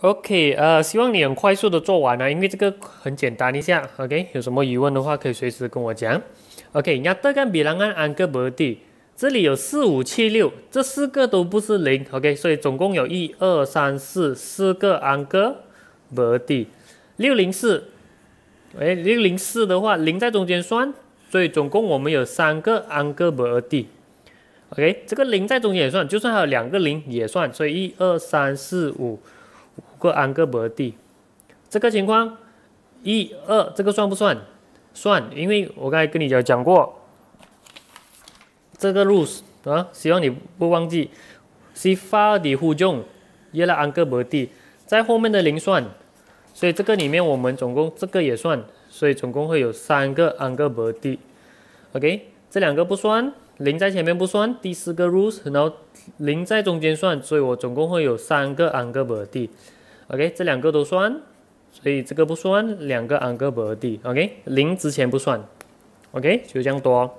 OK，呃，希望你很快速的做完了，因为这个很简单一下。OK，有什么疑问的话可以随时跟我讲。OK，nyatakan bilangan angka berarti，这里有四五七六，这四个都不是零。OK，所以总共有一二三四四个 angka berarti，六零四，哎，六零四的话零在中间算，所以总共我们有三个 angka berarti。OK，这个零在中间也算，就算还有两个零也算，所以一二三四五。五个安格伯蒂，这个情况一二这个算不算？算，因为我刚才跟你讲讲过这个 rules 啊，希望你不忘记。西发的互中，耶拉安格伯蒂在后面的零算，所以这个里面我们总共这个也算，所以总共会有三个安格伯蒂。OK，这两个不算，零在前面不算，第四个 rules，然后零在中间算，所以我总共会有三个 angberd。OK，这两个都算，所以这个不算，两个 angberd。OK，零之前不算。OK，就这样多。